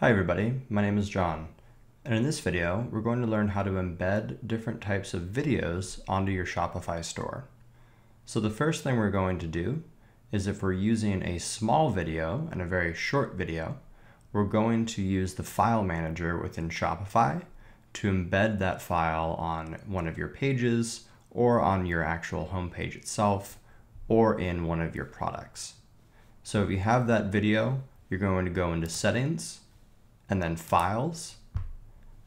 Hi everybody, my name is John, and in this video we're going to learn how to embed different types of videos onto your Shopify store. So the first thing we're going to do is if we're using a small video and a very short video, we're going to use the file manager within Shopify to embed that file on one of your pages or on your actual homepage itself or in one of your products. So if you have that video, you're going to go into settings and then files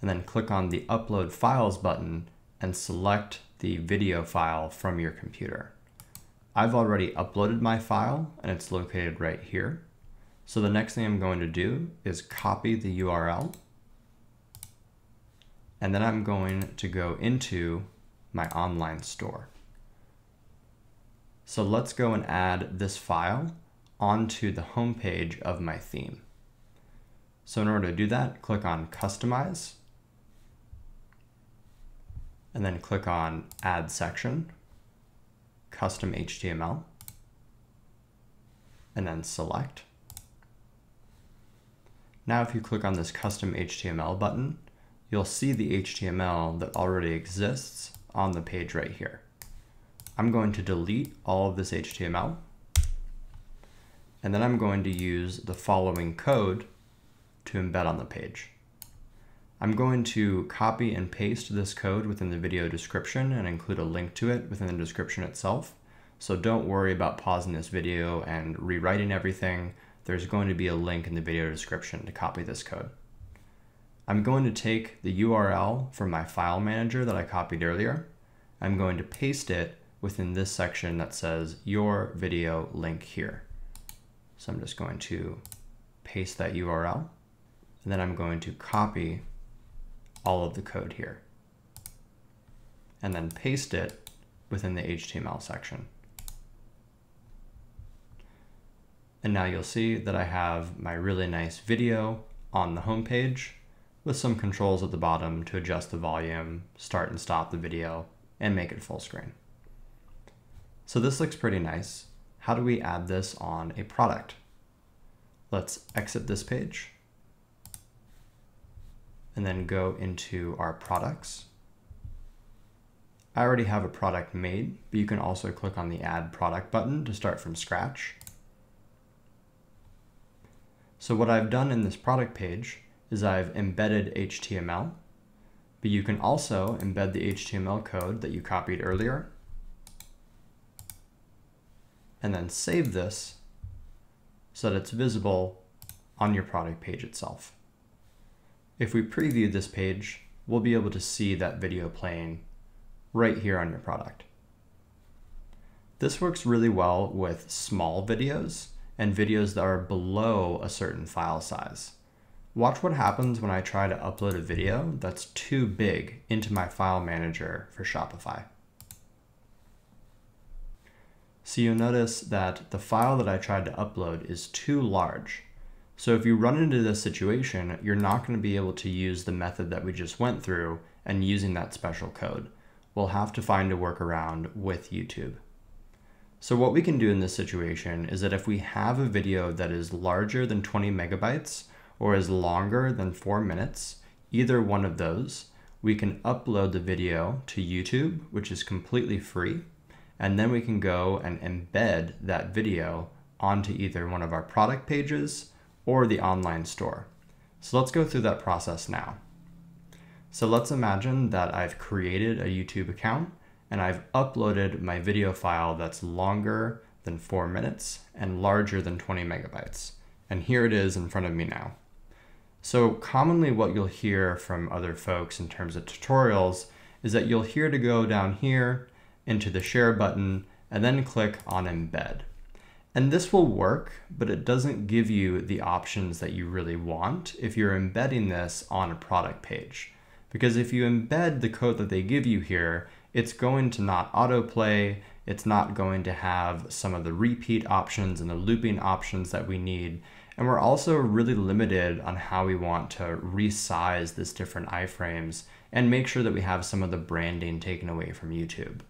and then click on the upload files button and select the video file from your computer. I've already uploaded my file and it's located right here. So the next thing I'm going to do is copy the URL. And then I'm going to go into my online store. So let's go and add this file onto the home page of my theme. So in order to do that, click on Customize, and then click on Add Section, Custom HTML, and then select. Now if you click on this custom HTML button, you'll see the HTML that already exists on the page right here. I'm going to delete all of this HTML, and then I'm going to use the following code to embed on the page. I'm going to copy and paste this code within the video description and include a link to it within the description itself. So don't worry about pausing this video and rewriting everything there's going to be a link in the video description to copy this code. I'm going to take the URL from my file manager that I copied earlier. I'm going to paste it within this section that says your video link here. So I'm just going to paste that URL and then I'm going to copy all of the code here and then paste it within the HTML section. And now you'll see that I have my really nice video on the home page with some controls at the bottom to adjust the volume, start and stop the video, and make it full screen. So this looks pretty nice. How do we add this on a product? Let's exit this page and then go into our products. I already have a product made, but you can also click on the add product button to start from scratch. So what I've done in this product page is I've embedded HTML, but you can also embed the HTML code that you copied earlier and then save this so that it's visible on your product page itself. If we preview this page, we'll be able to see that video playing right here on your product. This works really well with small videos and videos that are below a certain file size. Watch what happens when I try to upload a video that's too big into my file manager for Shopify. So you'll notice that the file that I tried to upload is too large. So if you run into this situation, you're not going to be able to use the method that we just went through and using that special code. We'll have to find a workaround with YouTube. So what we can do in this situation is that if we have a video that is larger than 20 megabytes or is longer than four minutes, either one of those, we can upload the video to YouTube, which is completely free. And then we can go and embed that video onto either one of our product pages or the online store. So let's go through that process now. So let's imagine that I've created a YouTube account and I've uploaded my video file that's longer than four minutes and larger than 20 megabytes. And here it is in front of me now. So commonly what you'll hear from other folks in terms of tutorials is that you'll hear to go down here into the share button and then click on embed. And this will work, but it doesn't give you the options that you really want if you're embedding this on a product page. Because if you embed the code that they give you here, it's going to not autoplay, it's not going to have some of the repeat options and the looping options that we need. And we're also really limited on how we want to resize this different iframes and make sure that we have some of the branding taken away from YouTube.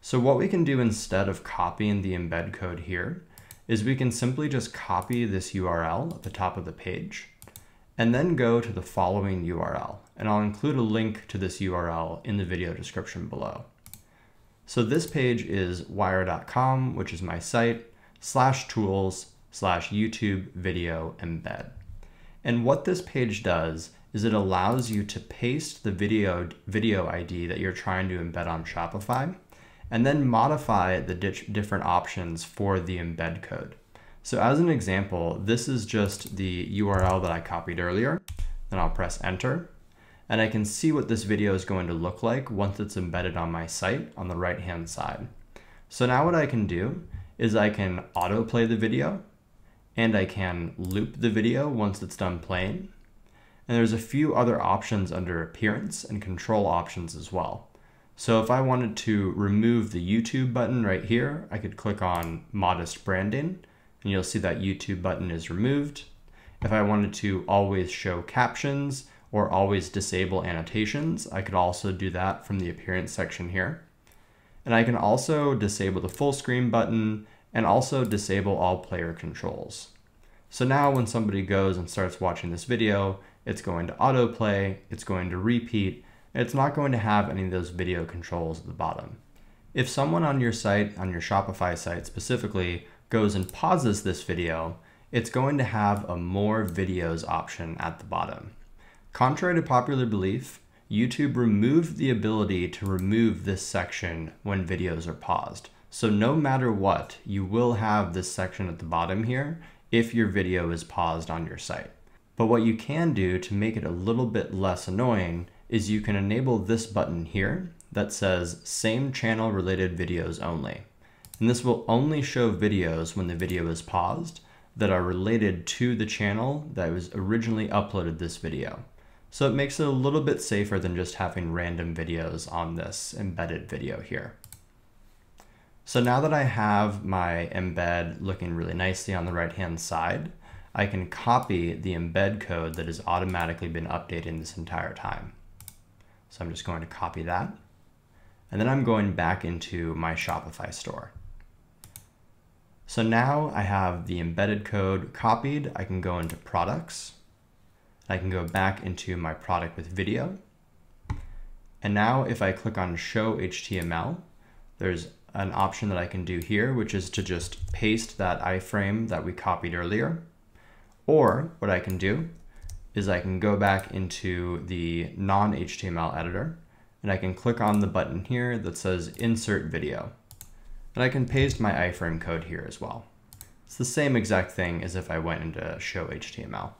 So what we can do instead of copying the embed code here is we can simply just copy this URL at the top of the page and then go to the following URL. And I'll include a link to this URL in the video description below. So this page is wiyre.com, which is my site, slash tools, slash YouTube video embed. And what this page does is it allows you to paste the video, video ID that you're trying to embed on Shopify and then modify the different options for the embed code. So as an example, this is just the URL that I copied earlier. Then I'll press enter and I can see what this video is going to look like once it's embedded on my site on the right hand side. So now what I can do is I can autoplay the video and I can loop the video once it's done playing. And there's a few other options under appearance and control options as well. So if I wanted to remove the YouTube button right here, I could click on modest branding and you'll see that YouTube button is removed. If I wanted to always show captions or always disable annotations, I could also do that from the appearance section here. And I can also disable the full screen button and also disable all player controls. So now when somebody goes and starts watching this video, it's going to autoplay, it's going to repeat, it's not going to have any of those video controls at the bottom. If someone on your site, on your Shopify site specifically, goes and pauses this video, it's going to have a more videos option at the bottom. Contrary to popular belief, YouTube removed the ability to remove this section when videos are paused. So no matter what, you will have this section at the bottom here if your video is paused on your site. But what you can do to make it a little bit less annoying is you can enable this button here that says same channel related videos only. And this will only show videos when the video is paused that are related to the channel that was originally uploaded this video. So it makes it a little bit safer than just having random videos on this embedded video here. So now that I have my embed looking really nicely on the right hand side, I can copy the embed code that has automatically been updating this entire time. So I'm just going to copy that. And then I'm going back into my Shopify store. So now I have the embedded code copied. I can go into products. I can go back into my product with video. And now if I click on show HTML, there's an option that I can do here, which is to just paste that iframe that we copied earlier. Or what I can do is I can go back into the non-HTML editor and I can click on the button here that says insert video. And I can paste my iframe code here as well. It's the same exact thing as if I went into show HTML.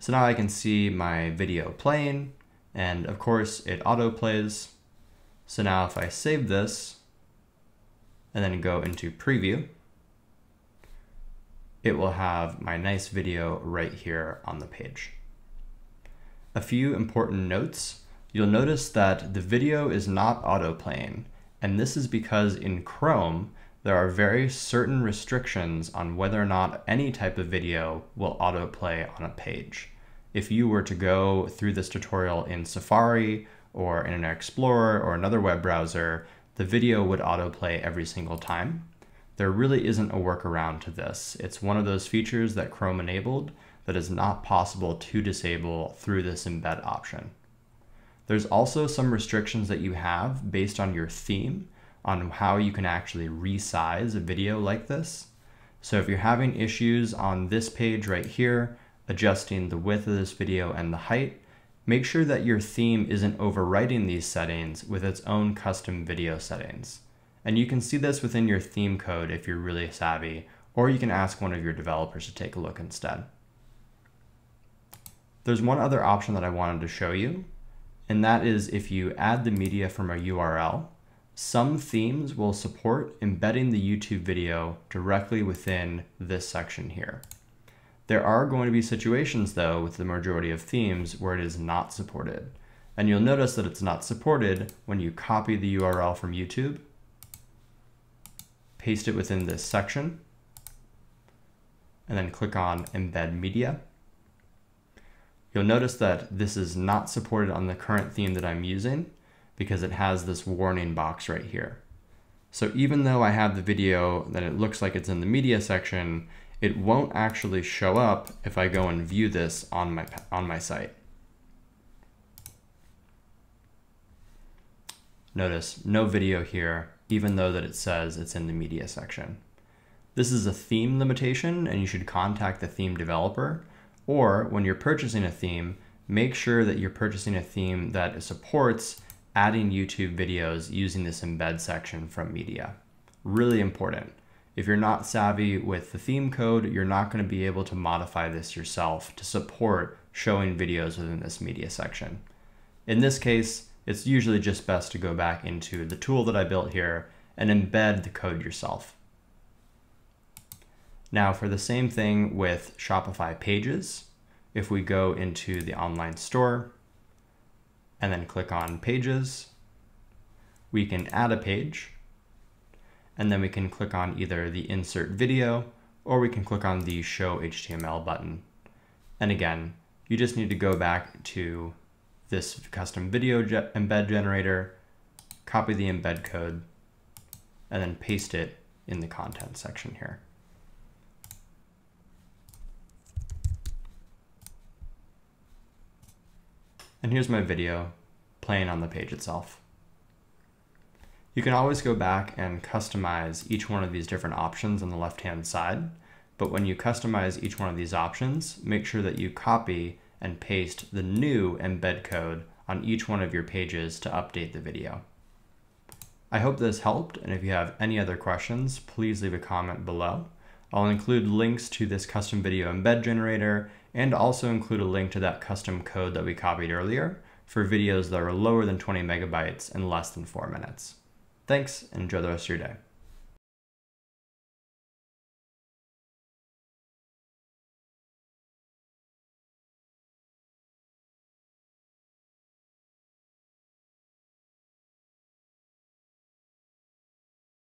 So now I can see my video playing and of course it auto plays. So now if I save this, and then go into preview, it will have my nice video right here on the page. A few important notes. You'll notice that the video is not auto-playing, and this is because in Chrome, there are very certain restrictions on whether or not any type of video will autoplay on a page. If you were to go through this tutorial in Safari or Internet Explorer or another web browser, the video would autoplay every single time. There really isn't a workaround to this. It's one of those features that Chrome enabled that is not possible to disable through this embed option. There's also some restrictions that you have based on your theme on how you can actually resize a video like this. So if you're having issues on this page right here, adjusting the width of this video and the height, Make sure that your theme isn't overwriting these settings with its own custom video settings. And you can see this within your theme code if you're really savvy, or you can ask one of your developers to take a look instead. There's one other option that I wanted to show you, and that is if you add the media from a URL, some themes will support embedding the YouTube video directly within this section here. There are going to be situations though with the majority of themes where it is not supported. And you'll notice that it's not supported when you copy the URL from YouTube, paste it within this section, and then click on embed media. You'll notice that this is not supported on the current theme that I'm using because it has this warning box right here. So even though I have the video that it looks like it's in the media section, it won't actually show up if I go and view this on my, on my site. Notice no video here, even though that it says it's in the media section. This is a theme limitation and you should contact the theme developer. Or when you're purchasing a theme, make sure that you're purchasing a theme that supports adding YouTube videos using this embed section from media. Really important. If you're not savvy with the theme code, you're not going to be able to modify this yourself to support showing videos within this media section. In this case, it's usually just best to go back into the tool that I built here and embed the code yourself. Now for the same thing with Shopify pages, if we go into the online store and then click on pages, we can add a page and then we can click on either the insert video or we can click on the show HTML button. And again, you just need to go back to this custom video ge embed generator, copy the embed code, and then paste it in the content section here. And here's my video playing on the page itself. You can always go back and customize each one of these different options on the left-hand side, but when you customize each one of these options, make sure that you copy and paste the new embed code on each one of your pages to update the video. I hope this helped, and if you have any other questions, please leave a comment below. I'll include links to this custom video embed generator and also include a link to that custom code that we copied earlier for videos that are lower than 20 megabytes and less than four minutes. Thanks and enjoy the rest of your day.